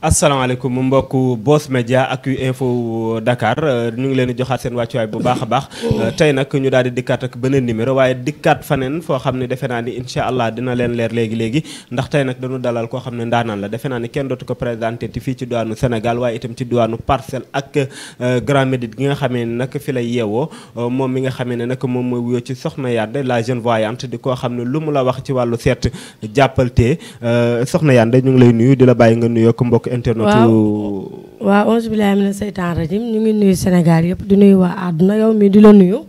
asalaamaaleykum mbokku Boss Media ak info Dakar euh, ñu ngi leen di joxaat seen wàccuwaay bu baax a baax euh, tey nag ñu daal di dikkaat ak beneen numéro waaye dikkaat faneen foo xam ne defe naa ni incha allah dina leen leer léegi léegi ndax tey nag dañu dalal koo xam ne ndaanaan la defe naa ni kenn dootu ko présenté ti fii ci diwaanu Sénégal waaye itam ci diwaanu Parcelles ak euh, Grand Médine gi nga xamee ne nag fi lay yeewoo moom mi nga xamee ne nag moom mooy wuyoo ci Soxna Yade la jeune voyante di koo xam ne lu mu la wax ci wàllu seet jàppal tee euh, soxna Yande ñu ngi lay nuyu di la bàyyi nga nuyoo ko mbokk internet. waaw waaw onze billahi mina seytaan rajim ñu ngi nuyu Sénégal yëpp di nuyu waa àdduna yow mii di la nuyu.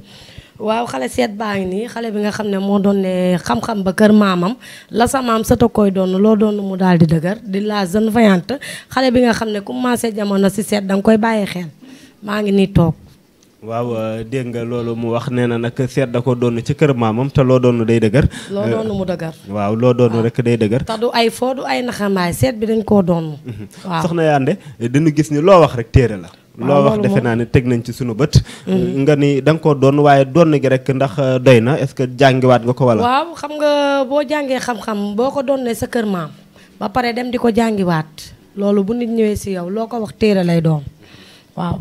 waaw xale seet baa ngi nii xale bi nga xam ne moo doon ne xam-xam ba kër maamam la sa maam sata koy doon loo doon mu daal di dëgër di la jeune vaillante xale bi nga xam ne commencé jamono si seet danga koy bàyyi xel maa ngi nii toog. waaw euh, dégg nga loolu mu wax nee na nag seet da ko doon ci kër maamam te loo doon day dëgër. loo doon mu dëgër. Euh, waaw loo doon rek day dëgër. te du ay foo du ay naxambaay seet bi dañ koo doon. Mhm. waaw soxna Yande dañu gis ni loo wax rek téere la. loo wax defe naa ne teg nañ ci sunu bët. Mhm. nga ni da nga koo doon waaye doon gi rek ndax euh, doy na est-ce que jàngiwaat nga ko wala. waaw xam nga boo jàngee xam-xam boo ko doon ne sa kër maam ba pare dem di ko jàngiwaat loolu bu nit ñëwee si yow loo ko wax téere lay doon waaw.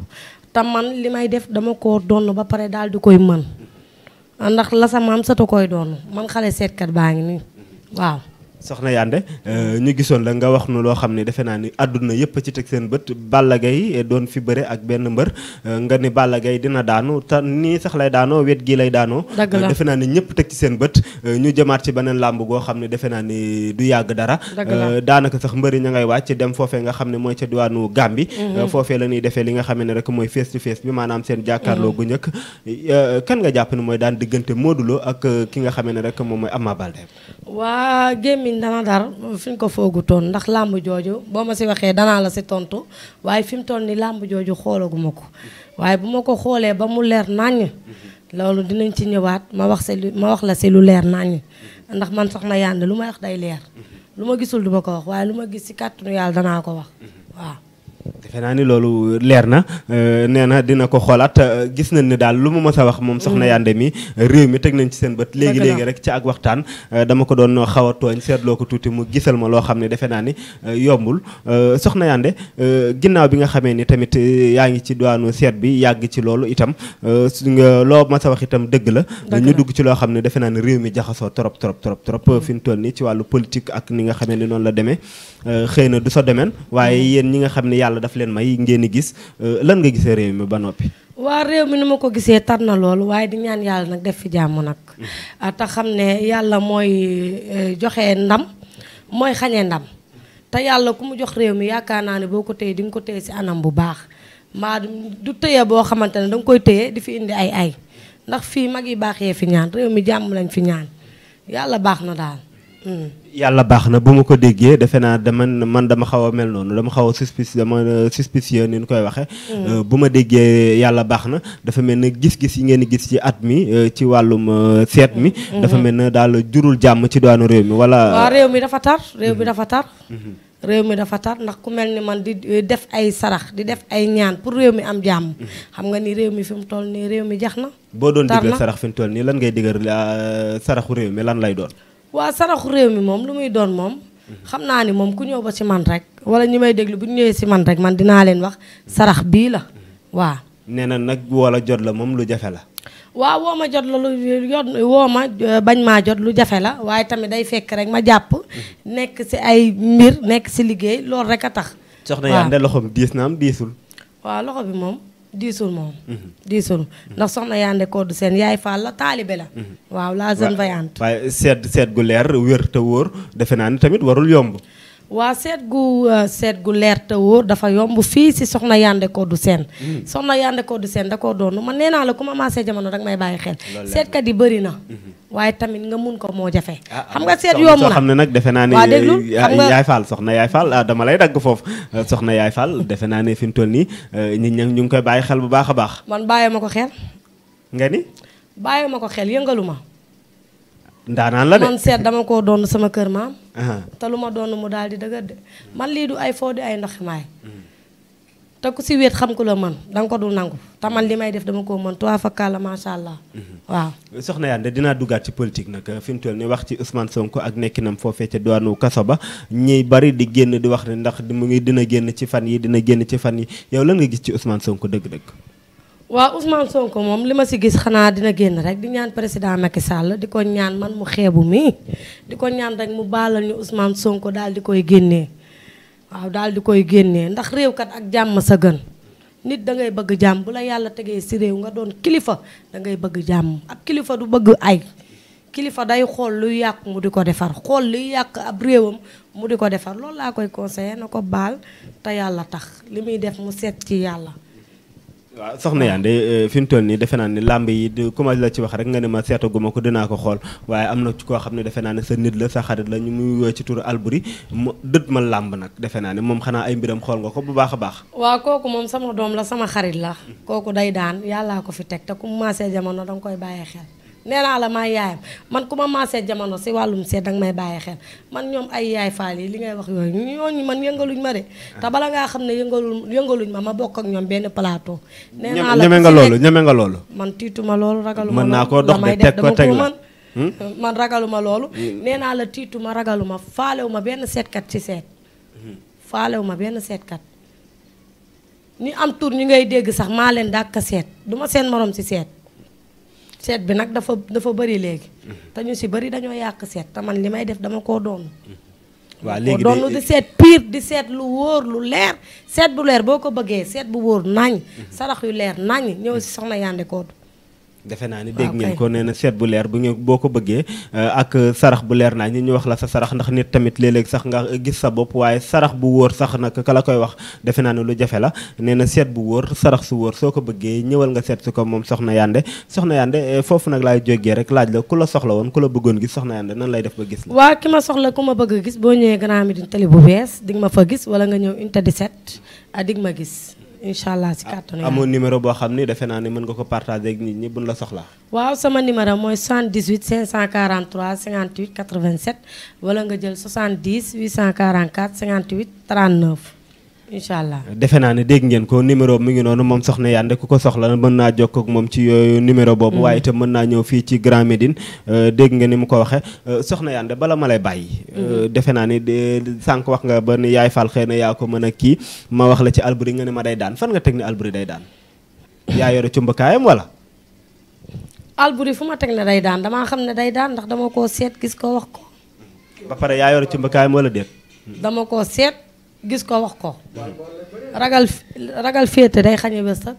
te man li may def dama ko donn ba pare daal di koy mën ah, ndax la sa maam sata koy doon man xale seetkat baa ngi nii waaw. soxna Yande euh, ñu gisoon la nga wax nu loo xam ne defe naa ni àdduna yëpp ci teg seen bët Balla Gaye doon fi bëre ak benn mbër euh, nga ni Balla Gaye dina daanu te nii sax lay daanoo wet gii lay daanoo. dëgg la defe naa ni ñëpp teg ci seen bët Euh, ñu jëmaat ci beneen làmb goo xam ne defe naa ni du yàgg dara euh, daanaka sax mbëri ña ngay wàcc dem foofee nga xam ne mooy ca diwaanu Gàmbi mhm. euh, foofee la ñuy defee li nga xam ne rek mooy face to face bi maanaam seen jàkkaarloo mhm. gu njëkk kan nga jàpp ne mooy daan diggante Modou Lo ak ki nga xam ne rek moom mooy Ama Baldé waa gémmiñ dana dar fi ñu ko foogu toon ndax làmb jooju boo ma si waxee danaa la si tontu waaye fi mu toll ni làmb jooju xoolaguma ko waaye bu ma ko xoolee ba mu leer naññ mhm. loolu dinañ ci ñëwaat ma wax si ma wax la si lu leer naññ ndax man soxna Yande lu ma wax day leer lu ma gisul duma ko wax waaye lu ma gis si kàttanu yàlla danaa ko wax waaw. defe naa ni loolu leer na euh, nee na dina ko xoolaat euh, gis nañ ni daal lu mu mës a wax moom soxna mm. Yande mi réew mi teg nañ ci seen bët léegi léegi rek ci ak waxtaan euh, dama ko doon xaw a tooñ seetloo ko tuuti mu gisal ma loo xam ne defe naa ni Euh, yombul euh, soxna Yande euh, ginnaaw bi nga xamee ni tamit yaa ngi ci doonu seet bi yàgg ci loolu itam nga loo ma sa wax itam dëgg la ñu dugg ci loo xam ne defe naa ne réew mi jaxasoo trop trop trop trop mm-hmm. fi mu toll nii ci wàllu politique ak ni nga xamee ni noonu la demee xëy na du sa domaine waaye mm-hmm. yéen ñi nga xam ne yàlla daf leen may ngeen di gis lan nga gisee réew mi ba noppi waa réew mi ni ma ko gisee tar na loolu waaye di ñaan yàlla nag def fi jàmm nag mm-hmm. ah, te xam ne yàlla mooy joxe ndam mooy xañee ndam te yàlla ku mu jox réew mi yaakaar naa ne boo ko téye di nga ko téye si anam bu baax mbaa du téye boo xamante ne danga koy téye di fi indi ay ay ndax fii mag yi baax yee fi ñaan réew mi jàmm lañ fi ñaan yàlla baax na daal. Hmm. yàlla baax na bu ma ko déggee defe naa dama man dama xaw a mel noonu dama xaw a suspicieux dama suspicieux ni ñu koy waxee. Mm. Euh, bu ma déggee yàlla baax na dafa mel ne gis-gis yi ngeen gis ci at mi euh, ci wàllum euh, seet mi. Mm-hmm. dafa mel ne daal jurul jàmm ci doonu réew mi wala. waaw réew mi dafa tar réew mi mm-hmm. dafa tar. Mm-hmm. réew mi dafa tar ndax ku mel ni man di eh, def ay sarax di def ay ñaan pour réew mi am jàmm. Mm-hmm. xam nga ni réew mi fi mu toll nii réew mi jax na. boo doon digal sarax fi mu toll nii lan ngay digal ah, saraxu réew mi lan lay doon. waa saraxu réew mi moom lu muy doon moom. xam naa ni moom ku ñëw ba ci man rek wala ñi may déglu bu ñu ñëwee si man rek man dinaa leen wax sarax bii la waa nee na nag wala jot la moom lu jafe la. waaw woo ma jot la lu jot woo ma euh, bañ maa jot lu jafe la waaye tamit day fekk rek ma jàpp nekk si ay mbir nekk si liggéey loolu rek a tax. soxna yaa nde loxoom diis na am diisul. waaw loxo bi moom diisul moom. Mhm. diisul ndax soxna Yande Codou Sène yaay Fall la taalibe la. Mhm. waaw la jeune vaillante. waaye seet seet gu leer wér te wóor defe naa ne tamit warul yomb. waa seet gu euh, seet gu leer te wóor dafa yomb fii si soxna Yande Codou Sène. Mhm. soxna Yande Codou Sène da koo doon man nee naa la ku ma maasee jamono rek may bàyyi xel. seetkat yi bëri na. waaye tamit nga mun ko moo jafe. Ah, xam nga seet yomb na xam ne nag defe naa ne. yaay Fall soxna yaay Fall ah, dama lay dagg foofu euh, soxna yaay Fall defe naa ne fi mu toll nii euh, nit ñi ñu ngi koy bàyyi xel bu baax a baax. man bàyyi ma ko xel. nga ni. bàyyi ma ko xel yëngalu ma. ndaanaan la de man seet dama koo doon sama kër maam. te lu ma doon mu daal di dëgër de man lii du ay foo di ay ndax maay. Mm. te ku si wéet xam ku la mën da nga ko dul nangu te man li may def dama koo mën trois fois kàlla macha allah. Mhm. waaw. soxna Yande dinaa duggaat ci politique nag fi mu toll nii wax ci Ousmane Sonko ak nekkinam foofee ca diwaanu kaso ba ñiy bari di génn di wax ne ndax mu ngi dina génn ci fan yi dina génn ci fan yi yow lan nga gis ci Ousmane Sonko dëgg-dëgg. waaw Ousmane Sonko moom li ma si gis xanaa dina génn rek di ñaan président Macky Sall di ko ñaan man mu xeebu mi di ko ñaan rek mu baalal ñu Ousmane Sonko daal di koy génnee. waaw daal di koy génnee ndax réew kat ak jàmm sa gën nit da ngay bëgg jàmm bu la yàlla tegee si réew nga doon kilifa da ngay bëgg jàmm ab kilifa du bëgg ay kilifa day xool luy yàq mu di ko defar xool luy yàq ab réewam mu di ko defar loolu laa koy conseillé na ko baal te yàlla tax li muy def mu seet ci yàlla waaw soxna Yande euh, fi mu toll nii defe naa ne làmb yi du ku ma la ci wax rek nga ne ma seetaguma ko dinaa ko xool waaye am na ci koo xam ne defe naa ne sa nit la sa xarit la ñu muy woo ci turu Alboury mu dët ma làmb nag defe naa ne moom xanaa ay mbiram xool nga ko bu baax a baax. waaw kooku moom sama doom la sama xarit la. kooku day daan yàllaa ko fi teg te ku mu maasee jamono danga koy bàyyi xel. nee naa la maa yaayam man ku ma maasee jamono si wàllum seet danga may bàyyi xel man ñoom ay yaay faal yi li ngay wax yooyu ñooñu man yëngaluñ ma de te bala ngaa xam ne yëngaluñ yëngaluñ ma ma bokk ak ñoom benn plateau. nee naa la ñeme nga loolu ñeme nga loolu. man tiituma loolu ragaluma. mën naa koo dox de teg ko teg la hmm? man ragaluma loolu. Hmm. nee naa la tiituma ragaluma faalewu ma benn seetkat ci seet. Hmm. faalewu ma benn seetkat. ñu am tur ñu ngay dégg sax maa leen dàkk seet du ma seen morom si seet seet bi nag dafa dafa bëri léegi te ñu si bëri dañoo yàq seet te man li may def dama koo doon waaw léegi doon di seet pire di seet lu wóor lu leer seet bu leer boo ko bëggee seet bu wóor nañ sarax yu leer nañ ñëw si soxna Yandé Codou defe naa ni dégg ngeen ko nee na seet bu leer bu ngeen boo ko bëggee euh, ak euh, sarax bu leer naa ñi ñu wax la sa sarax ndax nit tamit léeg-léeg sax nga gis sa bopp waaye sarax bu wóor sax nag ka la koy wax defe naa ne lu jafe la nee na seet bu wóor sarax su wóor soo ko bëggee ñëwal nga seet su ko moom soxna Yande soxna Yande euh, foofu nag laay jógee rek laaj la ku la soxla woon ku la bëggoon gis soxna Yande nan lay def ba gis la waaw ki ma soxla ku ma bëgg gis boo ñëwee Grand Médine tali bu bees di nga ma fa gis wala nga ñëw unité 17 a ah, dig ma gis incha allah si kàttanu amoon numéro boo xam ni defe naa ne mën nga ko partagé ak nit ñi buñ la soxlaa. waaw sama numéro mooy 78 543 58 87 wala nga jël 70 844 58 39. incha allah defe naa ne dégg ngeen ko numéro mu ngi noonu moom soxna Yande ku ko soxla mën naa jokkoo ak moom ci yooyu numéro boobu. Mm. waaye itam mën naa ñëw fii ci Grand Médine euh, dégg nga ni mu ko waxee euh, soxna Yande bala ma lay bàyyi. Mm. Euh, defe naa ne sànq wax nga ba ni yaay fal xëy na yaa ko mën a kii. ma wax la ci Alboury nga ne ma day daan fan nga teg ne Alboury day daan yaa yore cumbakaayam wala. Alboury fu ma teg ne day daan damaa xam ne day daan ndax dama koo seet gis ko wax ko. ba pare yaa yore cumbakaayam wala déet. dama koo seet gis ko wax ko. ragal ragal féete day xañe wërsëg.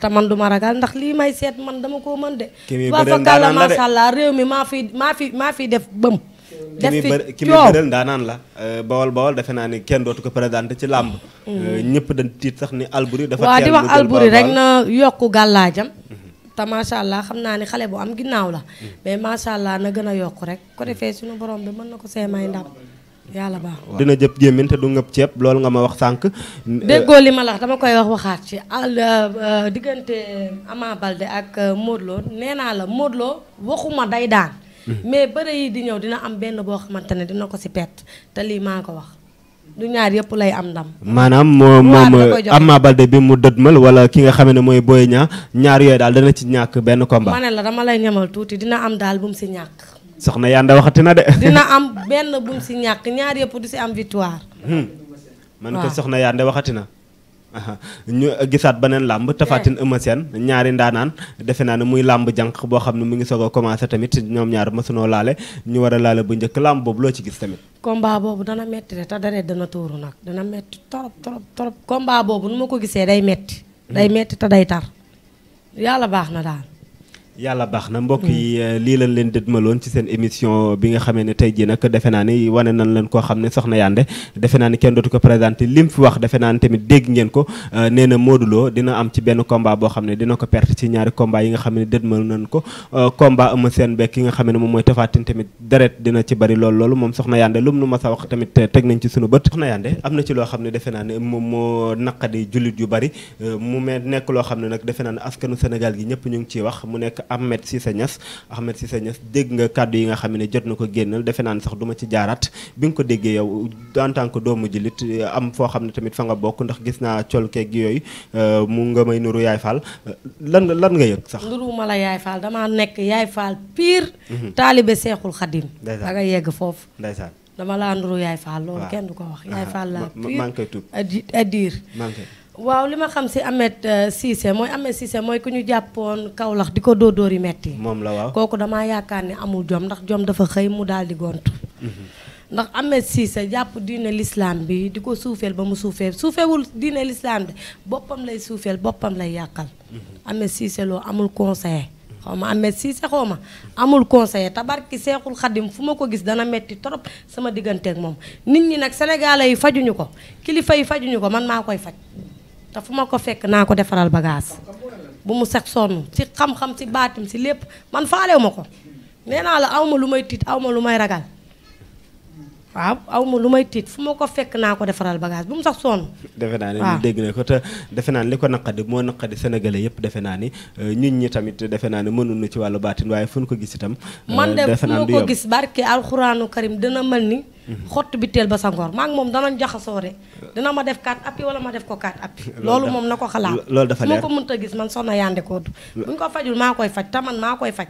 te man du ma ragal ndax lii may seet man dama koo mën de. kii bi bëri na de waaw fa kàlla macha allah réew mi maa fi maa fi maa fi def bëm. def fi coow ki muy bëreel ndaanaan la euh, bawol bawol defe naa ni kenn dootu ko présenté ci làmb mm. euh, ñëpp dañ tiit sax ni Alboury dafa waaw di wax Alboury rek na yokk gàllaajam mm-hmm. te macha allah xam naa ni xale bu am ginnaaw la mm. mais macha allah na gën a yokk rek ko defee suñu borom bi mën na ko seemay ndam yàlla baax dina jëpp gémmiñ te du ngëb ceeb loolu nga ma wax sànq. déggoo li ma la dama koy wax waxaat ci àll euh, euh, diggante Ama Balde ak euh, Modou Lo nee naa la Modou Lo waxuma day daan Mm-hmm. mais bëre yi di ñëw dina am benn boo xamante ne dina ko si perte te lii maa ko wax. du ñaar yëpp lay am ndam. maanaam moom moom Ama Baldé bi mu dëdmal wala ki nga xam ne mooy Boy Niang ñaar yooyu daal dana ci ñàkk benn combat. ma ne la dama lay ñamal tuuti dina am daal bu mu si ñàkk. soxna Yanda waxati na de. dina am benn bu mu si ñàkk ñaar yëpp du si am victoire. Hmm. man ko soxna Yanda waxati na. ñu gisaat beneen làmb tafaatin ëmma seen ñaari ndaanaan defe naa ne muy làmb jànq boo xam ne mu ngi soog a commencé tamit ñoom ñaar masunoo laale ñu war a laale bu njëkk làmb boobu loo ci gis tamit combat boobu dana metti de te deret dana tuuru nag dana metti torop torop torop combat boobu nu ma ko gisee day metti day hmm. metti te day tar yàlla baax na daal. yàlla baax na mbokk yi mm. euh, lii lañ leen dëdmaloon ci seen émission bi nga xamee ne tey jii nag defe naa ni wane nañ leen koo xam ne soxna Yande defe naa ni kenn dootu ko présenté lim fi wax defe naa ni tamit dégg ngeen ko euh, nee na Modou Lo dina am ci benn combat boo xam ne dina ko perte ci ñaari combat yi nga xam ne dëdmal nañ ko euh, combat Eumeu Sène bekk ki nga xam ne moom mooy Tapha Tine tamit deret dina ci bari lool loolu moom soxna Yande lu mu nu mas a wax tamit teg nañ ci sunu bët soxna Yande am na ci loo xam ne defe naa ne moom moo naqadi jullit yu bari Euh, mu mel nekk loo xam ne nag defe naa ne askanu Sénégal gi ñëpp ñu ngi ciy wax mu nekk Ahmed Cissé Niass Ahmed Cissé Niass dégg nga kàddu yi nga xam ne jot na ko génnal defe naa ne sax duma ci jaaraat bi nga ko déggee yow en tant que doomu jullit euh, am foo xam ne tamit fa nga bokk ndax gis naa col keeg yooyu euh, mu nga may nuru Yaay Fall lan lan nga yëg sax. nuru ma la Yaay Fall damaa nekk Yaay Fall pire. Mhm. taalibe Seexul Xadim. da nga yegg foofu. ndeysaan dama laa nuru yaay Fall loolu kenn du ko wax. yaay ah, Fall laa pur maa ngi koy tuub à dire waaw li ma xam si Ameth euh, Cissé mooy Ameth Cissé mooy ku ñu jàppoon Kaolack di ko dóor dóor yi metti moom la waaw kooku damaa yaakaar ni amul jom ndax jom dafa xëy mu daal di gont. Mhm. ndax Ahmed Cissé jàpp diine l'islam bi di ko suufeel ba mu suufeel suufeewul diine l'islam bi boppam lay suufeel boppam lay yàqal Ahmed Cissé Lo amul conseiller xaw ma Ahmed Cissé xaw ma amul conseiller tabarki seexul xadim fu ma ko gis dana metti trop sama digganteeg moom nit ñi nag sénégalais yi fajuñu ko kilifa yi fajuñu ko man maa koy faj te fu ma ko fekk naa ko defaral bagage bu mu sax sonn ci xam-xam ci baatim ci lépp man faalew ma ko nee naa la awma lu may tiit awma lu may ragal waaw aw ma lu may tiit fu ma ko fekk naa ko defaral bagage bu mu sax sonn. defe naa ne dégg na ko te defe naa ne li ko naqadi moo naqadi sénégalais yëpp defe naa ni euh, ñun ñi tamit defe naa ne mënuñu ci wàllu baatin waaye fu ñu ko gis itam. Euh, man de fu ma ko gis barke alxuraanu karim dina mel ni. xott bi teel ba sa ngor maa ngi moom danañ jaxasoo de dina ma def quatre appuis wala ma def ko quatre appuis loolu moom na ko xalaat loolu dafa leer moo ko mënta gis man soxna Yandé Codou buñ ko fajul maa koy faj taman maa koy faj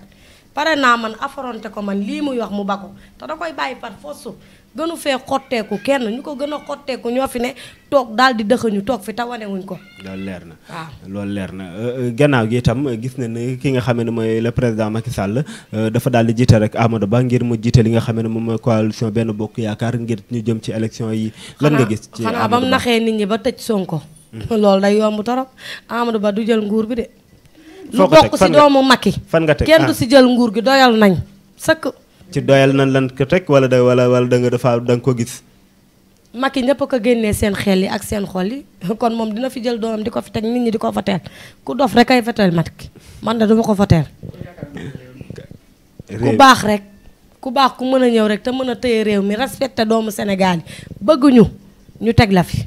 pare naa man affronté ko man lii muy wax mu ba ko te da koy bàyyi par force gënu fee xotteeku kenn ñu ko gën a xotteeku ñoo fi ne toog daal di dëxañu toog fi te wanewuñ ko. loolu leer na waaw loolu leer na euh, euh, gannaaw gi itam gis na ne ki nga xam ne mooy le président Macky Sall euh, dafa daal di jiite rek Amadou Ba ngir mu jiite li nga xam ne moom mooy coalition benn bokk yaakaar ngir ñu jëm ci élection yi. lan nga gis ci Amadou Ba xanaa ba mu naxee nit ñi ba tëj Sonko. Hmm. loolu day yomb torop Amadou Ba du jël nguur bi de. lu bokk si doomu Macky fan nga teg kenn du ah. si jël nguur gi doyal nañ sëkk ci doyal nañ lan ko teg wala da wala wala da nga dafa da ko gis Macky ñëpp ko génnee seen xel yi ak seen xol yi kon moom dina fi jël doomam di ko fi teg nit ñi di ko foteel ku dof rek ay foteel Macky man da duma ko foteel ku baax rek ku baax ku mën a ñëw rek te mën a téye réew mi respecté doomu Sénégal yi bëgguñu ñu teg la fi